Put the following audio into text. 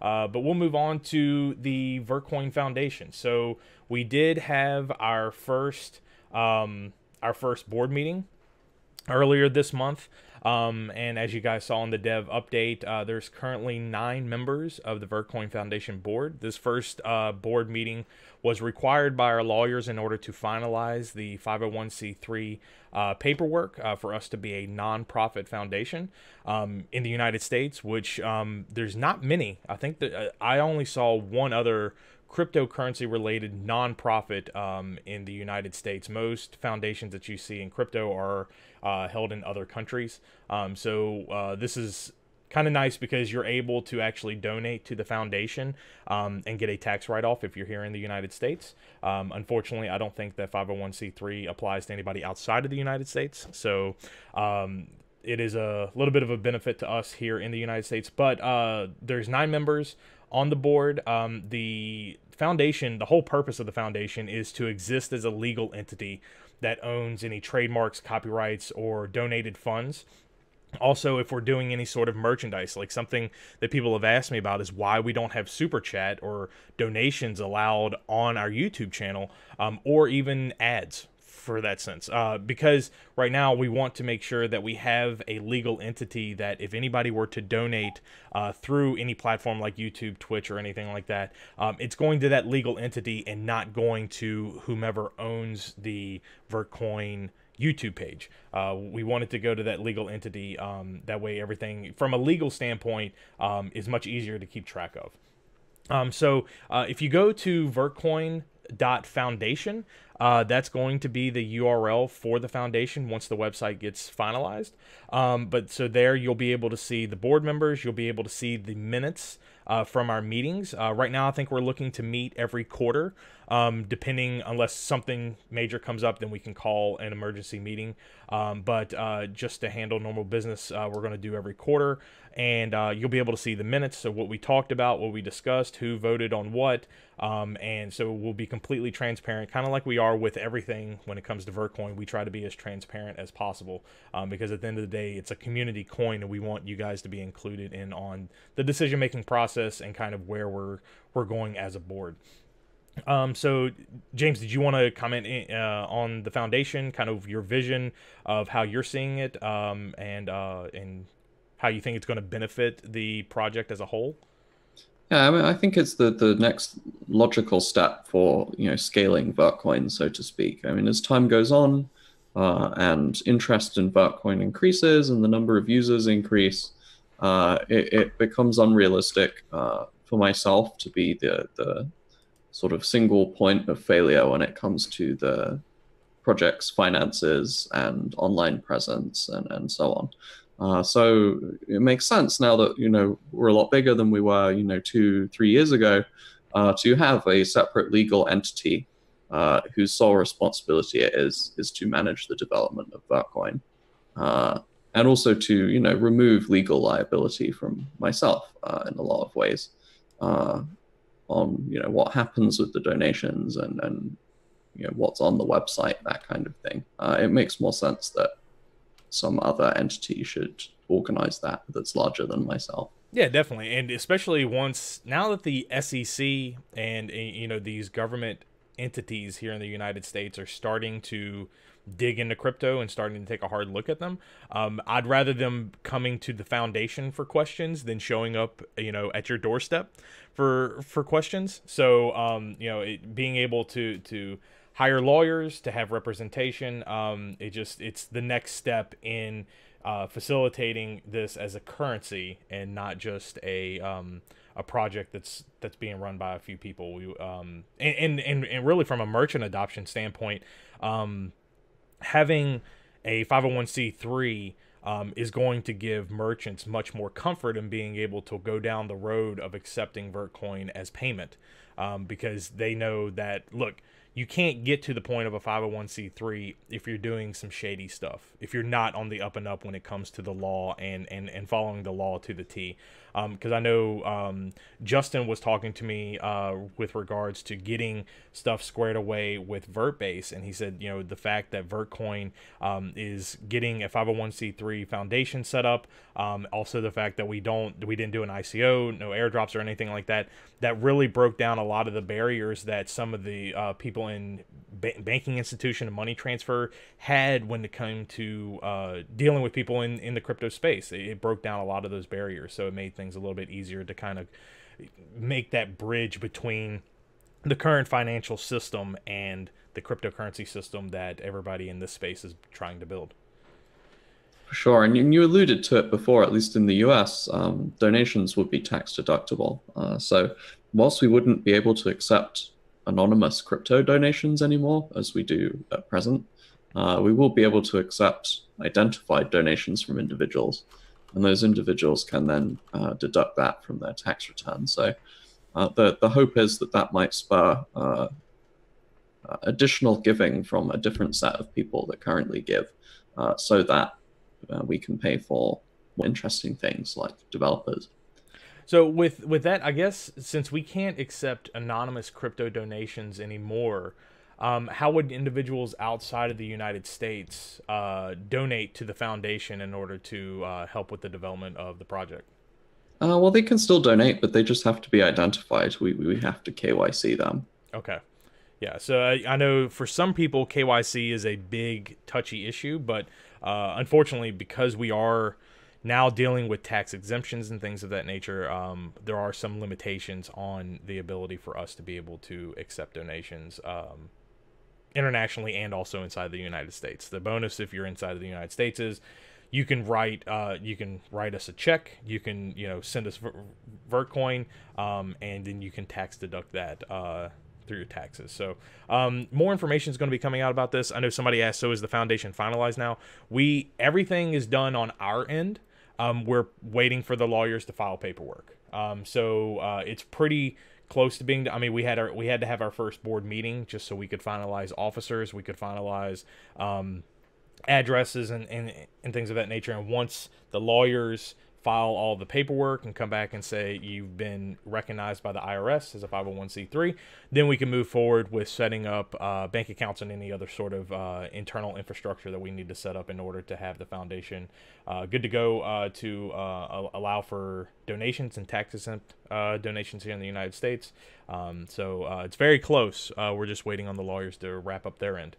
Uh, but we'll move on to the Vertcoin Foundation. So we did have our first um, our first board meeting earlier this month. Um, and as you guys saw in the dev update, uh, there's currently nine members of the Vertcoin Foundation board. This first uh, board meeting was required by our lawyers in order to finalize the 501c3 uh, paperwork uh, for us to be a nonprofit foundation um, in the United States, which um, there's not many. I think that uh, I only saw one other cryptocurrency related nonprofit um, in the United States. Most foundations that you see in crypto are uh, held in other countries. Um, so uh, this is kind of nice because you're able to actually donate to the foundation um, and get a tax write-off if you're here in the United States. Um, unfortunately, I don't think that 501c3 applies to anybody outside of the United States. So um, it is a little bit of a benefit to us here in the United States. But uh, there's nine members on the board. Um, the foundation, the whole purpose of the foundation is to exist as a legal entity that owns any trademarks, copyrights, or donated funds. Also, if we're doing any sort of merchandise, like something that people have asked me about is why we don't have super chat or donations allowed on our YouTube channel, um, or even ads for that sense uh, because right now we want to make sure that we have a legal entity that if anybody were to donate uh, through any platform like youtube twitch or anything like that um, it's going to that legal entity and not going to whomever owns the vertcoin YouTube page. Uh, we wanted to go to that legal entity. Um, that way, everything from a legal standpoint um, is much easier to keep track of. Um, so, uh, if you go to vertcoin.foundation, uh, that's going to be the URL for the foundation once the website gets finalized. Um, but so there you'll be able to see the board members, you'll be able to see the minutes uh, from our meetings. Uh, right now, I think we're looking to meet every quarter, um, depending, unless something major comes up, then we can call an emergency meeting. Um, but uh, just to handle normal business, uh, we're going to do every quarter and uh, you'll be able to see the minutes of what we talked about, what we discussed, who voted on what, um, and so we'll be completely transparent, kind of like we are with everything when it comes to Vertcoin. We try to be as transparent as possible um, because at the end of the day, it's a community coin, and we want you guys to be included in on the decision making process and kind of where we're we're going as a board. Um, so, James, did you want to comment uh, on the foundation, kind of your vision of how you're seeing it, um, and uh, and how you think it's going to benefit the project as a whole? Yeah, I mean, I think it's the the next logical step for you know scaling Vertcoin, so to speak. I mean, as time goes on, uh, and interest in Vertcoin increases, and the number of users increase, uh, it, it, becomes unrealistic uh, for myself to be the the sort of single point of failure when it comes to the project's finances and online presence and, and so on. Uh, so it makes sense now that you know we're a lot bigger than we were, you know, two, three years ago, uh, to have a separate legal entity uh, whose sole responsibility it is is to manage the development of Vertcoin, and also to you know remove legal liability from myself uh, in a lot of ways uh, on you know what happens with the donations and and you know what's on the website, that kind of thing. it makes more sense that some other entity should organize that that's larger than myself. Yeah, definitely, and especially once now that the SEC and you know these government entities here in the United States are starting to dig into crypto and starting to take a hard look at them. Um, I'd rather them coming to the foundation for questions than showing up, you know, at your doorstep for for questions. So, um, you know, it, being able to to hire lawyers to have representation. Um, it just it's the next step in uh, facilitating this as a currency and not just a um, a project that's that's being run by a few people. We um, and, and and really from a merchant adoption standpoint, um, having a 501c3 um, is going to give merchants much more comfort in being able to go down the road of accepting Vertcoin as payment um, because they know that look you can't get to the point of a 501c3 if you're doing some shady stuff. If you're not on the up and up when it comes to the law and and and following the law to the T. Because um, I know um, Justin was talking to me uh, with regards to getting stuff squared away with VertBase, and he said, you know, the fact that Vertcoin um, is getting a 501c3 foundation set up, um, also the fact that we don't, we didn't do an ICO, no airdrops or anything like that, that really broke down a lot of the barriers that some of the uh, people in ba- banking institution and money transfer had when it came to uh, dealing with people in, in the crypto space. It, it broke down a lot of those barriers, so it made things a little bit easier to kind of make that bridge between the current financial system and the cryptocurrency system that everybody in this space is trying to build. For sure, and you alluded to it before, at least in the US, um, donations would be tax deductible. Uh, so, whilst we wouldn't be able to accept anonymous crypto donations anymore, as we do at present, uh, we will be able to accept identified donations from individuals and those individuals can then uh, deduct that from their tax return. So uh, the the hope is that that might spur uh, uh additional giving from a different set of people that currently give, uh, so that we can pay for more interesting things like developers. So with with that, I guess since we can't accept anonymous crypto donations anymore, um, how would individuals outside of the United States uh, donate to the foundation in order to uh, help with the development of the project? Uh, well, they can still donate, but they just have to be identified. We, we have to KYC them. Okay. Yeah, so I, I know for some people, KYC is a big, touchy issue, but uh, unfortunately, because we are now dealing with tax exemptions and things of that nature, um, there are some limitations on the ability for us to be able to accept donations. Um, internationally and also inside the United States. The bonus if you're inside of the United States is you can write uh, you can write us a check. You can you know send us Vertcoin, um, and then you can tax deduct that. Uh, through your taxes. So, um, more information is going to be coming out about this. I know somebody asked, so is the foundation finalized now? We everything is done on our end. Um, we're waiting for the lawyers to file paperwork. Um, so uh, it's pretty close to being i mean we had our we had to have our first board meeting just so we could finalize officers we could finalize um, addresses and, and and things of that nature and once the lawyers file all the paperwork and come back and say you've been recognized by the IRS as a 501c3, then we can move forward with setting up uh, bank accounts and any other sort of uh, internal infrastructure that we need to set up in order to have the foundation uh, good to go uh, to uh, allow for donations and tax exempt uh, donations here in the United States. Um, so it's very close. we're just waiting on the lawyers to wrap up their end.